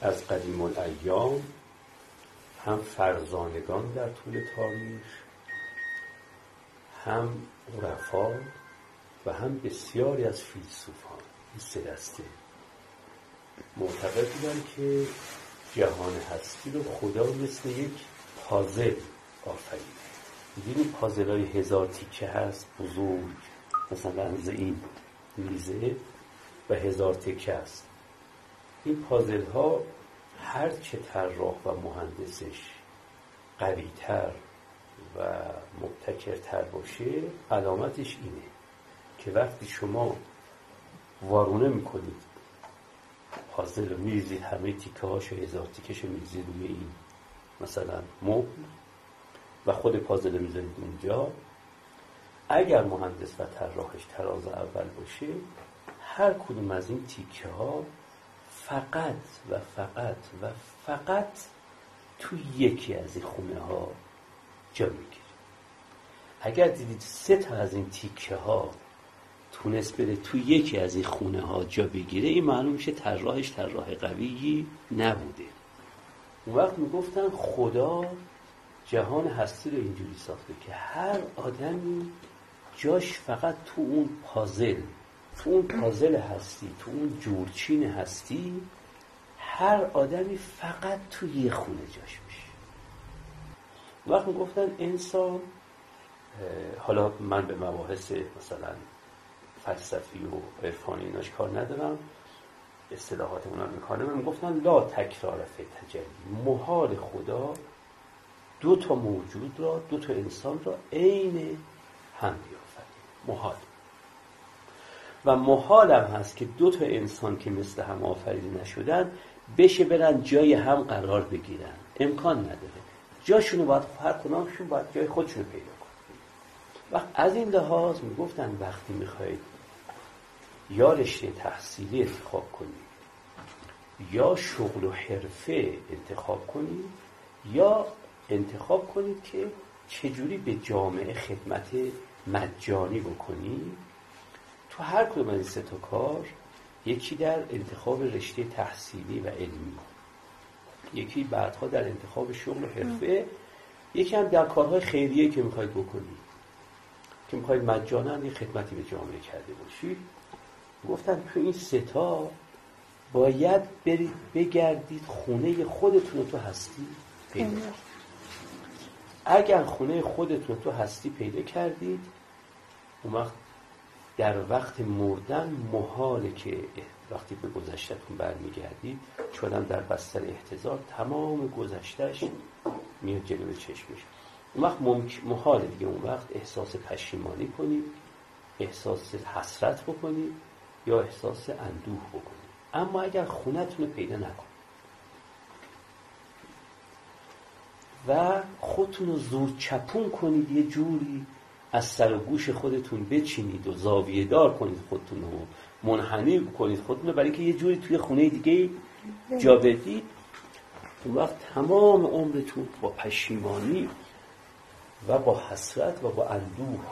از قدیم الایام هم فرزانگان در طول تاریخ هم عرفا و هم بسیاری از فیلسوفان. این سه دسته معتقد بودن که جهان هستی رو خدا مثل یک پازل آفرید دیدین پازل های هزار تیکه هست بزرگ مثلا از این میزه و هزار تیکه هست این پازل ها هر چه طراح و مهندسش قویتر و مبتکرتر باشه علامتش اینه که وقتی شما وارونه می‌کنید پازل رو میریزید همه تیکه هاش هزار تیکش رو میریزید روی این مثلا مبل و خود پازل می‌ذارید اونجا اگر مهندس و طراحش تراز اول باشه هر کدوم از این تیکه ها فقط و فقط و فقط تو یکی از این خونه ها جا می‌گیره. اگر دیدید سه تا از این تیکه ها تونست بره تو یکی از این خونه ها جا بگیره این معلوم میشه طراحش طراح قویی نبوده. اون وقت می‌گفتن خدا جهان هستی رو اینجوری ساخته که هر آدمی جاش فقط تو اون پازل تو اون پازل هستی تو اون جورچین هستی هر آدمی فقط تو یه خونه جاش میشه. وقت گفتن انسان حالا من به مباحث مثلا فلسفی و عرفانی ایناش کار ندارم اصطلاحات اونا می‌کنه من گفتن لا تکرار فی تجلی محال خدا دو تا موجود را دو تا انسان را عین هم بیافرید محال. و محالم هست که دو تا انسان که مثل هم آفریده نشدن بشه برن جای هم قرار بگیرن. امکان نداره. جاشونو باید هر کنامشون باید جای خودشونو پیدا کن وقت از این لحاظ می‌گفتن وقتی می‌خواید یا رشته تحصیلی انتخاب کنید یا شغل و حرفه انتخاب کنید یا انتخاب کنید که چجوری به جامعه خدمت مجانی بکنید تو هر کدوم از این سه تا کار یکی در انتخاب رشته تحصیلی و علمی. یکی بعدها در انتخاب شغل و حرفه. یکی هم در کارهای خیریه که می‌خواید بکنید که می‌خواید مجانا یه خدمتی به جامعه کرده باشید گفتن تو این ستا باید برید بگردید خونه خودتون رو تو هستی پیدا اگر خونه خودتون تو هستی پیدا کردید اون وقت در وقت مردن محاله که وقتی به گذشتهتون برمیگردید چون در بستر احتضار تمام گذشتهش میاد جلوی چشمش. اون وقت محال دیگه. اون وقت احساس پشیمانی کنید احساس حسرت بکنید یا احساس اندوه بکنید. اما اگر خونتون رو پیدا نکنید و خودتون رو زور چپون کنید یه جوری از سر و گوش خودتون بچینید و زاویه دار کنید خودتون رو منحنی کنید خودتون رو برای که یه جوری توی خونه دیگه جا بدید. اون وقت تمام عمرتون با پشیمانی و با حسرت و با اندوه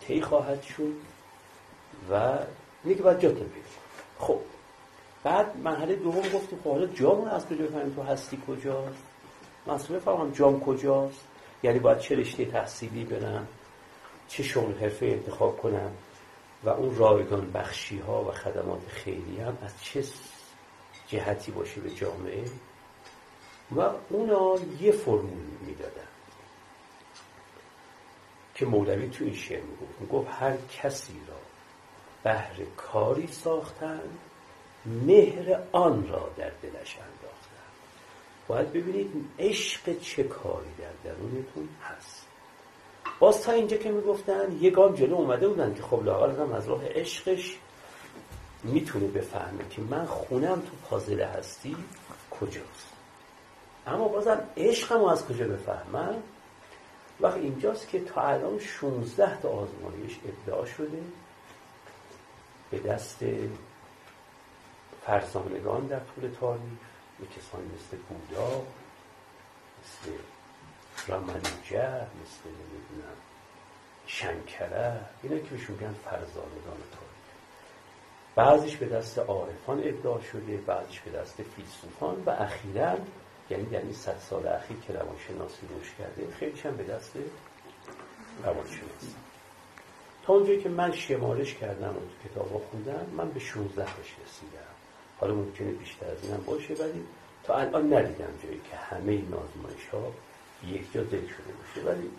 طی خواهد شد و که باید جاتون پیدا خب بعد مرحله دوم گفتیم خب حالا جامون از کجا فهمیم تو هستی کجاست؟ مسئله فهمم جام کجاست؟ یعنی باید چه رشته تحصیلی برم چه شغل حرفه انتخاب کنم و اون رایگان بخشی ها و خدمات خیلی هم از چه جهتی باشه به جامعه؟ و اونا یه فرمول می‌دادن که مولوی تو این شعر می‌گفت. می‌گفت هر کسی را بهر کاری ساختن مهر آن را در دلش انداختن. باید ببینید عشق چه کاری در درونتون هست. باز تا اینجا که می‌گفتن یه گام جلو اومده بودن که خب لاغر هم از راه عشقش می‌تونه بفهمه که من خونم تو پازل هستی کجاست. اما بازم عشقم از کجا بفهمم؟ وقت اینجاست که تا الان 16 تا آزمایش ادعا شده به دست فرزانگان در طول تاریخ به کسانی مثل بودا رامانوجا مثل نمی‌دونم. شنکره اینا که بهشون میگن فرزانگان تاریخ بعضیش به دست عارفان ابداع شده بعضیش به دست فیلسوفان و اخیرا یعنی در این صد سال اخیر که روانشناسی روش کرده خیلیش هم به دست روانشناسی. تا اونجایی که من شمارش کردم و تو کتاب خوندم من به 16 تاش رسیدم. حالا ممکنه بیشتر از اینم باشه ولی تا الان ندیدم جایی که همه این آزمایش ها یک جا ذکر شده باشه ولی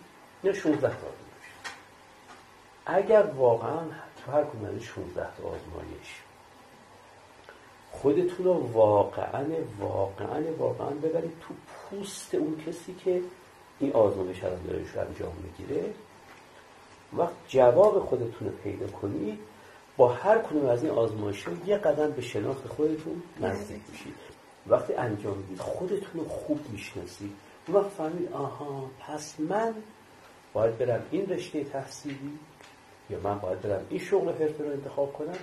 نه 16 تا آزمایش. اگر واقعا تو هر کنون 16 تا آزمایش خودتون رو واقعا واقعا واقعا ببرید تو پوست اون کسی که این آزمایش رو داره انجام می‌گیره وقت جواب خودتون رو پیدا کنید با هر کدوم از این آزمایش ها یه قدم به شناخت خودتون نزدیک میشید. وقتی انجام می‌دید خودتون رو خوب می‌شناسید. وقت فهمید آها پس من باید برم این رشته تحصیلی یا من باید برم این شغل حرفه رو انتخاب کنم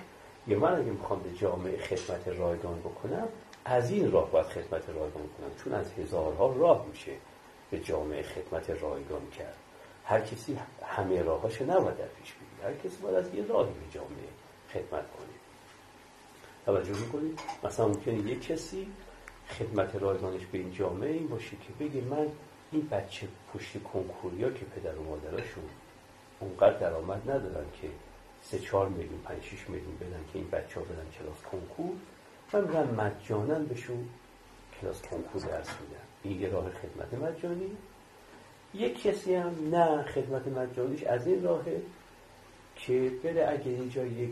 یا من اگه می‌خوام به جامعه خدمت رایگان بکنم از این راه باید خدمت رایگان کنم. چون از هزارها راه میشه به جامعه خدمت رایگان کرد. هر کسی همه راهاش نباید در پیش بگیره. هر کسی باید از یه راهی به جامعه خدمت کنه. توجه می‌کنید؟ مثلا ممکنه یک کسی خدمت رایگانش به این جامعه این باشه که بگه من این بچه پشت کنکوریا که پدر و مادرشون اونقدر درآمد ندارن که سه چهار میلیون پنج شیش میلیون بدن که این بچه ها بدن کلاس کنکور من برم مجانا بهشون کلاس کنکور درس میدم. این یه راه خدمت مجانی. یک کسی هم نه خدمت مجانیش از این راهه که بره اگه اینجا یک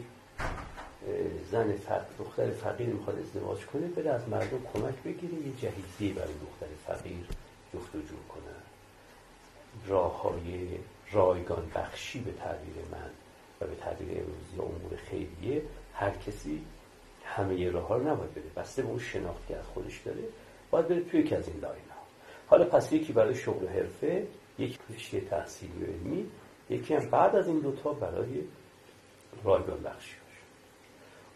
زن دختر فقیر می‌خواد ازدواج کنه بره از مردم کمک بگیره یه جهیزی برای دختر فقیر جفت و جور کنه. راه های رایگان بخشی به تعبیر من و به تعبیر امروزی امور خیریه هر کسی همه راه ها رو نباید بده. بسته به اون شناخت که از خودش داره باید بره توی یکی از این لاین ها. حالا پس یکی برای شغل حرفه یک رشته تحصیلی و علمی یکی هم بعد از این دوتا برای رایگان بخشی.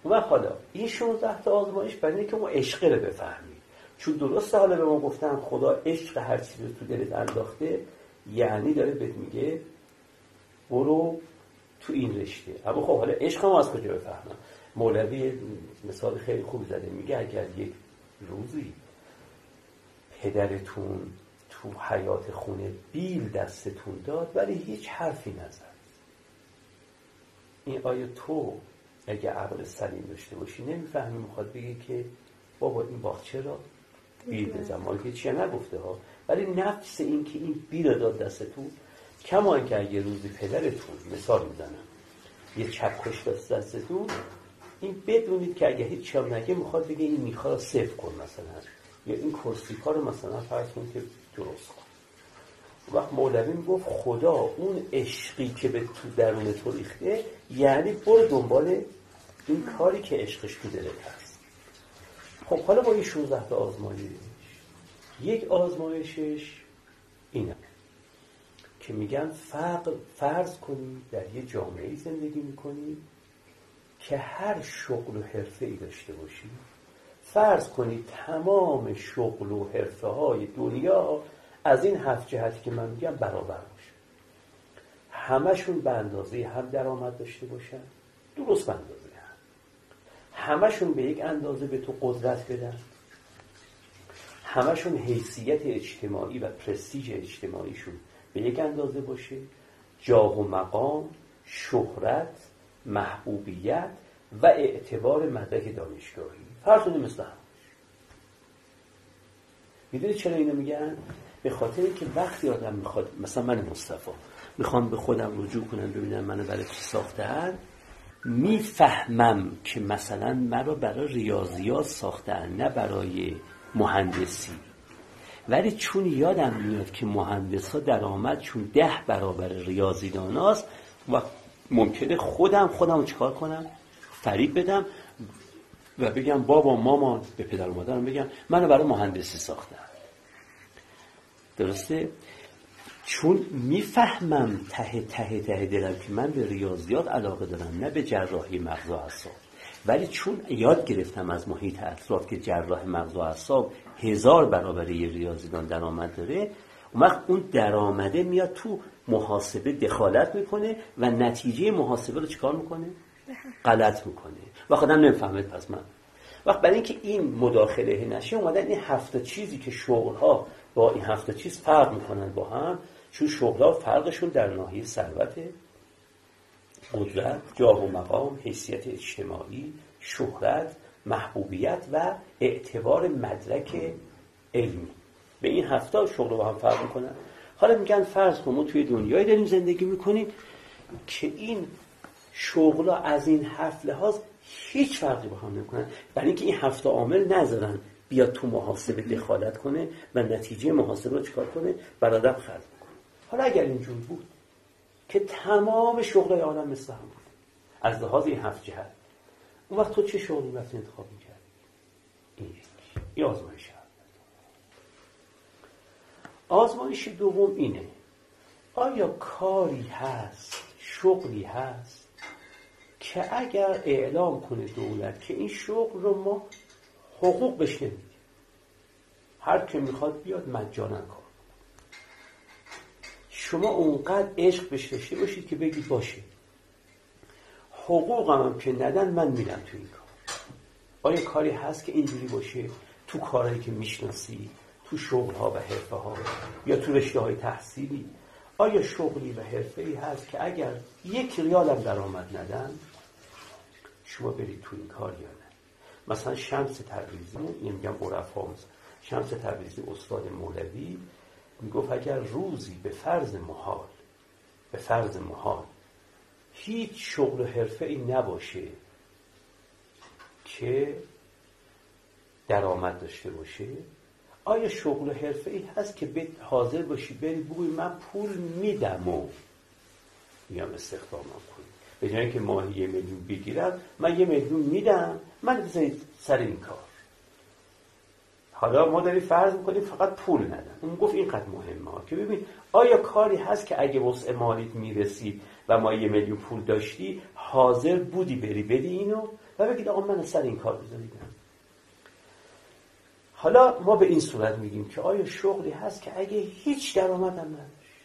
و حالا این 16 تا آزمایش برای اینکه ما عشق رو بفهمیم. چون درست حالا به ما گفتن خدا عشق هر چیزی رو تو دلت انداخته یعنی داره بهت میگه برو تو این رشته. اما خب حالا عشق هم از کجا بفهمم؟ مولوی مثال خیلی خوب زده میگه اگر یک روزی پدرتون تو حیات خونه بیل دستتون داد ولی هیچ حرفی نزد. این آیا تو اگه عقل سلیم داشته باشی نمی‌فهمی می‌خواد بگه که بابا این باغچه را بیل بزن. مال که چیه؟ نگفته ها. ولی نفس این که این بیل داد دستتون کما که اگه روزی پدرتون مثال می‌زنم یه چکش دست دستتون این بدونید که اگه هیچ چم نگه می‌خواد بگه این می‌خواد را صفر کن مثلا. یا این کرسی رو مثلا فرض کن که درست کن. وقت مولوی گفت خدا اون عشقی که به تو درون تو ریخته یعنی برو دنبال این کاری که عشقش تو دلت هست. خب حالا با این 16 تا آزمایش یک آزمایشش اینه که میگن فقر فرض کنی در یه جامعه زندگی می‌کنی که هر شغل و حرفه ای داشته باشی. فرض کنی تمام شغل و حرفه های دنیا از این هفت جهتی که من میگم برابر باشه. همشون به اندازه هم درآمد داشته باشن. درست به اندازه. همشون به یک اندازه به تو قدرت بدن. همشون حیثیت اجتماعی و پرستیژ اجتماعیشون به یک اندازه باشه. جاه و مقام شهرت محبوبیت و اعتبار مدرک دانشگاهی. فرض مثل هم می‌دونی چرا اینو میگن؟ به خاطر اینکه وقتی آدم می‌خواد مثلا من مصطفی می‌خوام به خودم رجوع کنم ببینم منو برای چی ساختن می‌فهمم که مثلا مرا برای ریاضیات ساختن نه برای مهندسی. ولی چون یادم میاد که مهندس ها درآمد چون ده برابر ریاضی داناست و ممکنه خودم خودم چکار کنم؟ فریب بدم و بگم بابا مامان به پدر و مادرم بگم منو برای مهندسی ساختن. درسته؟ چون می‌فهمم ته ته ته دلم که من به ریاضیات علاقه دارم نه به جراحی مغز و اعصاب. ولی چون یاد گرفتم از محیط اطراف که جراح مغز و اعصاب هزار برابر یه ریاضیدان درآمد داره اون وقت اون درآمده میاد تو محاسبه دخالت می‌کنه و نتیجه محاسبه رو چیکار می‌کنه؟ غلط می‌کنه. و خودم نمی‌فهمه پس من. وقت برای اینکه این مداخله نشه اومدن این هفته چیزی که شغل با این هفته چیز فرق می‌کنن با هم چون شغل ها فرقشون در ناحیه ثروت قدرت جاه و مقام حیثیت اجتماعی شهرت محبوبیت و اعتبار مدرک علمی به این هفته شغل با هم فرق می‌کنن. حالا میگن فرض کن ما توی دنیایی داریم زندگی می‌کنیم که این شغل از این هفت لحاظ هیچ فرقی با هم نمی‌کنن. برای اینکه این هفته عامل نذارن بیاد تو محاسبه دخالت کنه و نتیجه محاسبه رو چکار کنه برادر خرج کنه حالا اگر اینجور بود که تمام شغل عالم مثل هم بود. از لحاظ این هفت جهت اون وقت تو چه شغلی رفتی انتخاب می‌کرد این یک این آزمایش آزمایش دوم اینه آیا کاری هست شغلی هست که اگر اعلام کنه دولت که این شغل رو ما حقوق بهش هر که می‌خواد بیاد مجانا کار. شما اونقدر عشق بهش داشته باشید که بگید باشه. حقوقم هم که ندن من میرم تو این کار. آیا کاری هست که اینجوری باشه؟ تو کارهایی که می‌شناسی تو شغل ها و حرفه ها یا تو رشته های تحصیلی آیا شغلی و حرفه ای هست که اگر یک ریال درآمد ندن شما برید تو این کار یا نه؟ مثلا شمس تبریزی این میگم عرفا شمس تبریزی استاد مولوی می‌گفت اگر روزی به فرض محال به فرض محال هیچ شغل و حرفه ای نباشه که درآمد داشته باشه آیا شغل و حرفه ای هست که حاضر باشی بری بگوی من پول میدم و میام استخدامم کنی به جایی که ماهی یه میلیون بگیرم من یه میلیون میدم من بذارید سر این کار. حالا ما داریم فرض می‌کنیم فقط پول ندن اون گفت اینقدر مهمه. که ببین آیا کاری هست که اگه وسع مالیت می‌رسید و ما یه میلیون پول داشتی حاضر بودی بری؟ بدی اینو؟ و بگید آقا من سر این کار بذاریدم حالا ما به این صورت میگیم که آیا شغلی هست که اگه هیچ درآمدم نداشت؟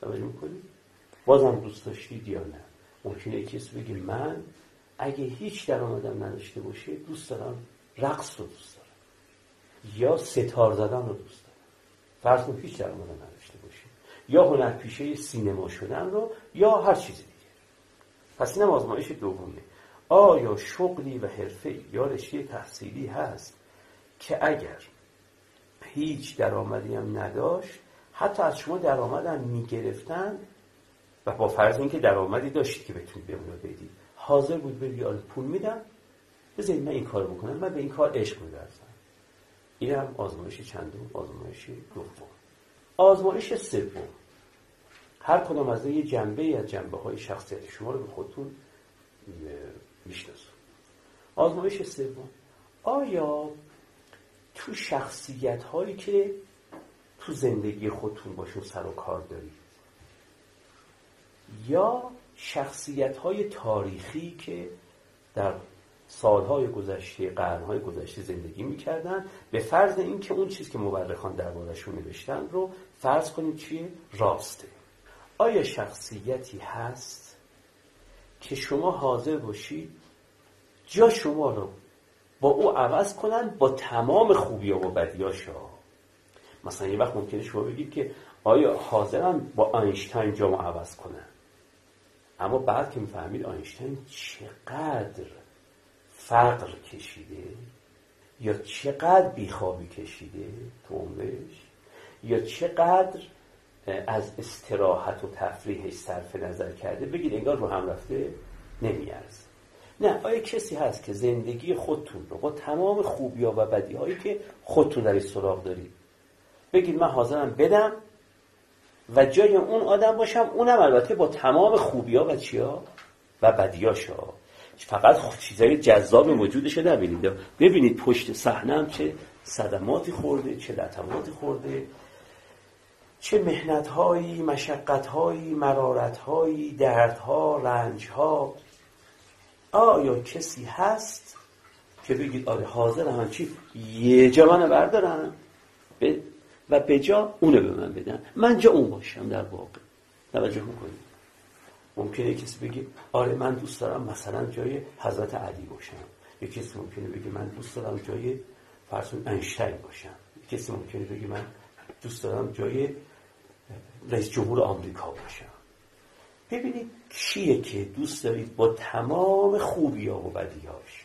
توجه می‌کنی؟ بازم دوست داشتید یا نه؟ ممکنه کسی بگه من اگه هیچ درآمدم نداشته باشه دوست دارم رقص رو دوست یا ستار زدن رو دوست دارم. فرض کن هیچ درآمدم نداشته باشه یا هنرپیشه سینما شدن رو یا هر چیزی دیگه. پس اینم آزمایش دومه. آیا شغلی و حرفه یا رشته تحصیلی هست که اگر هیچ درآمدی هم نداشت حتی از شما درآمدم می‌گرفتن و با فرض اینکه درآمدی داشتید که بتونید به اونو بدید حاضر بود بگی پول میدم بذارید من این کار بکنم من به این کار عشق میورزم. این هم آزمایش چندم آزمایش دوم. آزمایش سوم. هر کدام از یه جنبه از جنبه های شخصیت شما رو به خودتون میشناسون آزمایش سوم. آیا تو شخصیت هایی که تو زندگی خودتون باشون سر و کار دارید یا شخصیت های تاریخی که در سالهای گذشته قرنهای گذشته زندگی می‌کردن. به فرض اینکه اون چیز که مورخان دربارهشون نوشتن رو فرض کنیم چیه راسته. آیا شخصیتی هست که شما حاضر باشید جا شما رو با او عوض کنن با تمام خوبی و بدیاشا؟ مثلا یه وقت ممکنه شما بگید که آیا حاضرن با آینشتین جامو عوض کنن؟ اما بعد که می‌فهمید آینشتین چقدر فقر کشیده؟ یا چقدر بیخوابی کشیده تو عمرش؟ یا چقدر از استراحت و تفریحش صرف نظر کرده؟ بگید انگار رو هم رفته نمیارزه. نه آیا کسی هست که زندگی خودتون رو با تمام خوبی ها و بدی هایی که خودتون در سراغ دارید؟ بگید من حاضرم بدم و جای اون آدم باشم اونم البته با تمام خوبی ها و چیا و بدیاشا. فقط چیزای جذاب وجودش نبینید. ببینید پشت صحنه چه صدماتی خورده چه لطماتی خورده چه هایی هایی دردها رنج ها آیا کسی هست که بگید آره حاضر هم چی؟ یه جا منو بردارم و به جا اونو به من بدن. من جا اون باشم در واقع. توجه می‌کنید؟ ممکنه کسی بگه آره من دوست دارم مثلا جای حضرت علی باشم. یه کسی ممکنه بگه من دوست دارم جای فرسون انشتین باشم. یه کسی ممکنه بگه من دوست دارم جای رئیس جمهور آمریکا باشم. ببینید کیه که دوست دارید با تمام خوبی ها و بدیهاش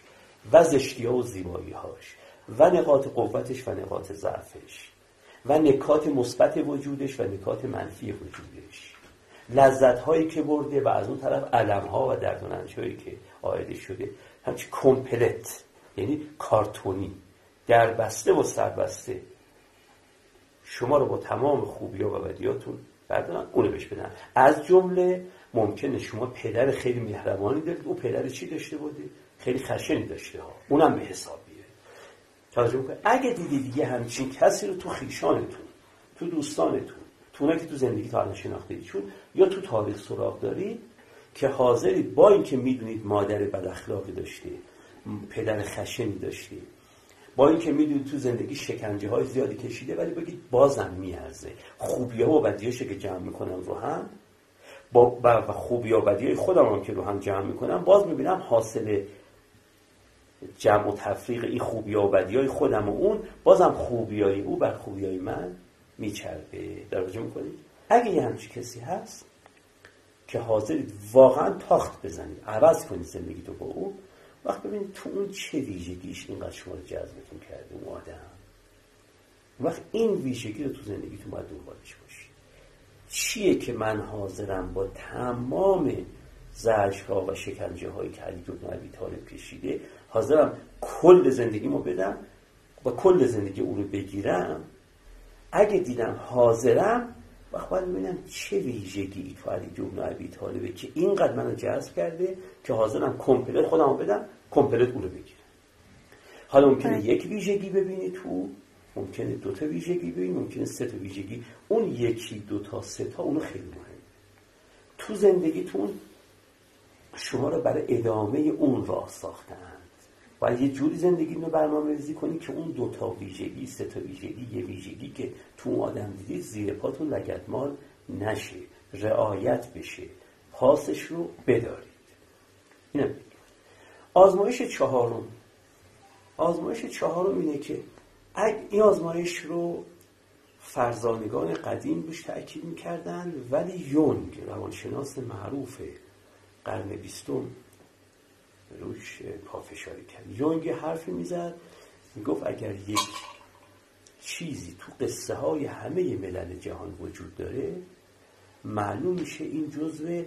و زشتی ها و زیبایی هاش و نقاط قوتش و نقاط ضعفش و نکات مثبت وجودش و نکات منفی وجودش لذت هایی که برده و از اون طرف علم ها و دردوننج هایی که آیده شده. همچی کمپلت یعنی کارتونی. در بسته و سربسته. شما رو با تمام خوبی ها و بدیاتون بردارن اونو بهش بدن. از جمله ممکنه شما پدر خیلی مهربانی دارید. او پدر چی داشته بوده؟ خیلی خشنی داشته ها. اونم به حساب بیاره توجه اگه دیدی دیگه همچین کسی رو تو خیشانتون تو دوستانتون تو که تو زندگی تا الان شناخته چون یا تو تاریخ سراغ دارید که حاضرید با اینکه می‌دونید مادر بد اخلاقی داشته پدر خشنی داشته با اینکه می‌دونید تو زندگی شکنجه های زیادی کشیده ولی بگید بازم میارزه. خوبی ها و بدیاشه که جمع می‌کنم رو هم با و خوبی و بدی خودم هم که رو هم جمع می‌کنم باز می‌بینم حاصل جمع و تفریق این خوبی و بدی های خودم و اون بازم خوبی های او بر خوبی های من میچربه. درجه می‌کنید؟ اگه یه همچی کسی هست که حاضرید واقعا تاخت بزنید عوض کنید زندگی تو با او وقت ببینید تو اون چه ویژگیش اینقدر شما رو جذبتون کرده اون آدم. وقت این ویژگی رو تو زندگیتون باید دنبالش باشید. چیه که من حاضرم با تمام ها و شکنجه هایی که علی بن ابی طالب کشیده حاضرم کل زندگیمو بدم و کل زندگی او رو بگیرم؟ اگه دیدم حاضرم وقت باید ببینم چه ویژگی تو علی بن ابی طالبه که اینقدر منو جذب کرده که حاضرم کمپلت خودم رو بدم کمپلت او رو بگیرم حالا ممکنه بله. یک ویژگی ببینی تو ممکنه دو تا ویژگی ببینی ممکنه سه تا ویژگی. اون یکی دو تا سه تا اونو خیلی مهم تو زندگیتون شما رو برای ادامه اون راه ساختن. باید یه جوری زندگی رو برنامه ریزی کنی که اون دو تا ویژگی سه تا ویژگی یه ویژگی که تو آدم دیدی زیر پاتون لگدمال نشه رعایت بشه پاسش رو بدارید. اینم آزمایش چهارم. آزمایش چهارم اینه که این آزمایش رو فرزانگان قدیم بهش تأکید می‌کردن ولی یونگ روانشناس معروف قرن بیستم روش پافشاری کرد. یونگ حرفی می‌زد می‌گفت اگر یک چیزی تو قصه های همه ملل جهان وجود داره معلوم میشه این جزو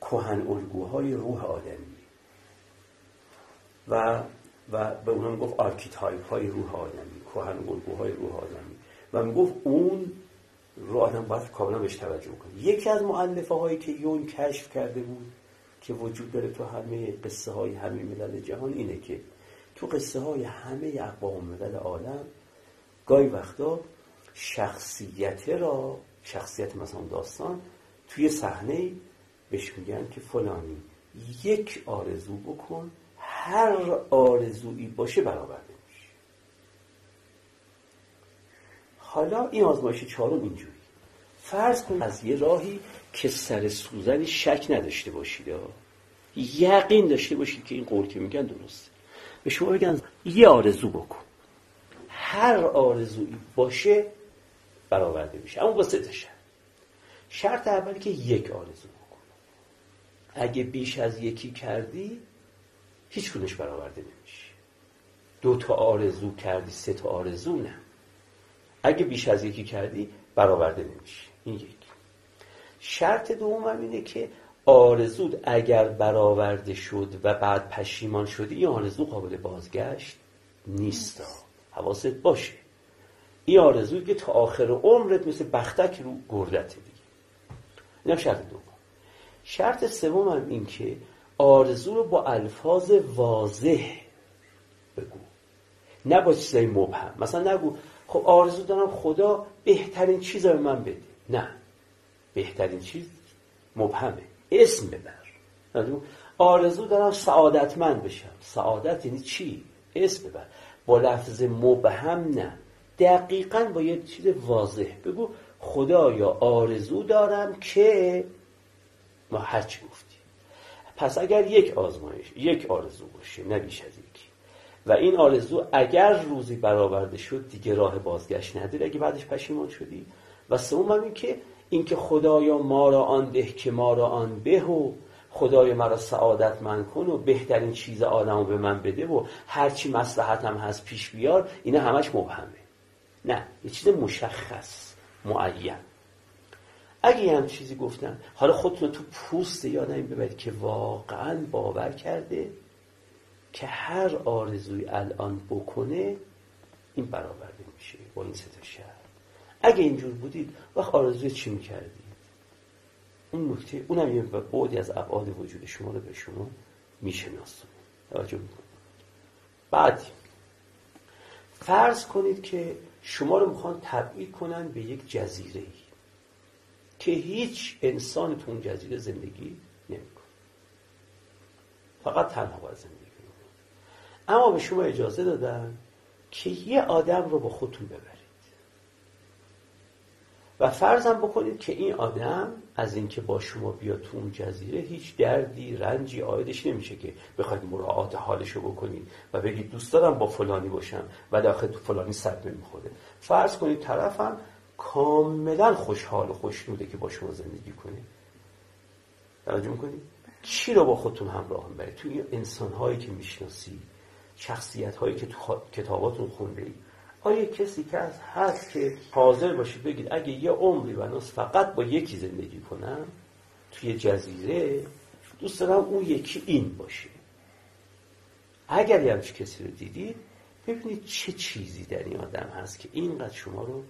کهن الگوهای روح آدمی. و و به اونها می‌گفت archetype های روح آدمی کهن الگوهای روح آدمی. و می‌گفت اون رو آدم باید کاملا بهش توجه کنه. یکی از معلفه هایی که یون کشف کرده بود که وجود داره تو همه قصه های همه ملل جهان اینه که تو قصه های همه اقوام ملل عالم گاهی وقتا شخصیت را شخصیت مثلا داستان توی صحنه بهش میگن که فلانی یک آرزو بکن هر آرزویی باشه برآورده میشه حالا این آزمایش چهارم اینجوری فرض کن از یه راهی که سر سوزنی شک نداشته باشید یقین داشته باشید که این قول که میگن درسته. به شما بگن یه آرزو بکن. هر آرزویی باشه برآورده میشه. اما با سه شرط. شرط اولی که یک آرزو بکن. اگه بیش از یکی کردی هیچ کنش برآورده نمیشه. دو تا آرزو کردی سه تا آرزو نه. اگه بیش از یکی کردی برآورده نمیشه. این یک شرط دوم اینه که آرزود اگر برآورده شد و بعد پشیمان شدی این آرزو قابل بازگشت نیست. حواست باشه. این آرزوی که تا آخر عمرت مثل بختک رو گردت دیگه این هم شرط دوم. شرط سوم هم این که آرزو رو با الفاظ واضح بگو. نه با چیزای مبهم. مثلا نگو خب آرزو دارم خدا بهترین چیز رو من بده. نه. بهترین چیز مبهمه. اسم ببر. آرزو دارم سعادتمند بشم. سعادت یعنی چی؟ اسم ببر. با لفظ مبهم نه. دقیقا با یه چیز واضح بگو. خدایا آرزو دارم که ما هرچی گفتیم. پس اگر یک آزمایش یک آرزو باشه نه از یکی. و این آرزو اگر روزی برآورده شد دیگه راه بازگشت نداره. اگه بعدش پشیمان شدی و سوم هم این که اینکه خدایا ما را آن ده که ما را آن به و خدای مرا سعادت من کن و بهترین چیز آدمو به من بده و هرچی مسلحتم هست پیش بیار اینا همش مبهمه. نه یه چیز مشخص معین. اگه هم چیزی گفتن حالا خودتون تو پوست یادم ببرید که واقعا باور کرده که هر آرزوی الان بکنه این برآورده میشه با این سه شهر. اگه اینجور بودید وقت آرزوی چی می‌کردید؟ اون نکته اونم یه بعدی از ابعاد وجود شما رو به شما میشناسونه. توجه بعد فرض کنید که شما رو می‌خوان تبعید کنن به یک جزیره ای که هیچ انسان تو اون جزیره زندگی نمی‌کنه. فقط تنها باید زندگی اما به شما اجازه دادن که یه آدم رو با خودتون ببرید و فرضم بکنید که این آدم از اینکه با شما بیاد تو اون جزیره هیچ دردی رنجی آیدش نمیشه که بخواید مراعات حالش رو بکنید و بگید دوست دارم با فلانی باشم و داخل تو فلانی صدمه می‌خوره. فرض کنید طرفم کاملا خوشحال و خوشنوده که با شما زندگی کنه. توجه می‌کنید چی رو با خودتون همراه برید توی انسان هایی که می‌شناسید شخصیت هایی که تو کتاباتون خونده اید آیا کسی که از هست که حاضر باشید بگید اگه یه عمری و فقط با یکی زندگی کنم توی جزیره دوست دارم اون یکی این باشه. اگر یه همچه کسی رو دیدید ببینید چه چیزی در این آدم هست که اینقدر شما رو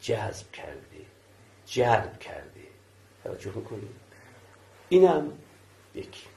جذب کرده جلب کرده. توجه می‌کنید اینم یکی.